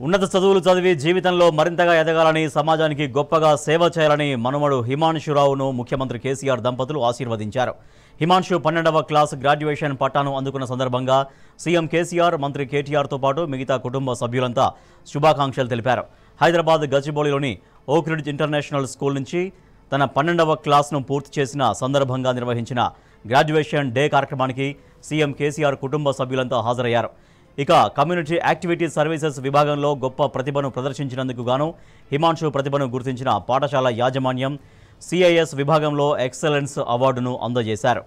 ఉన్నత చదువులు చదివి జీవితంలో మరింతగా ఎదగాలని సమాజానికి గొప్పగా సేవ చేయాలని మనుమడు హిమాంశురావును ముఖ్యమంత్రి కేసీఆర్ దంపతులు ఆశీర్వదించారు. హిమాంశు పన్నెండవ క్లాస్ గ్రాడ్యుయేషన్ పట్టాను అందుకున్న సందర్భంగా సీఎం కేసీఆర్ మంత్రి కేటీఆర్తో పాటు మిగతా కుటుంబ సభ్యులంతా శుభాకాంక్షలు తెలిపారు. హైదరాబాద్ గచ్చిబౌలిలోని ఓక్రిడ్జ్ ఇంటర్నేషనల్ స్కూల్ నుంచి తన పన్నెండవ క్లాస్ను పూర్తి చేసిన సందర్భంగా నిర్వహించిన గ్రాడ్యుయేషన్ డే కార్యక్రమానికి సీఎం కేసీఆర్ కుటుంబ సభ్యులంతా హాజరయ్యారు. ఇక కమ్యూనిటీ యాక్టివిటీ సర్వీసెస్ విభాగంలో గొప్ప ప్రతిభను ప్రదర్శించినందుకు గాను హిమాంశు ప్రతిభను గుర్తించిన పాఠశాల యాజమాన్యం సిఐఎస్ విభాగంలో ఎక్సలెన్స్ అవార్డును అందజేశారు.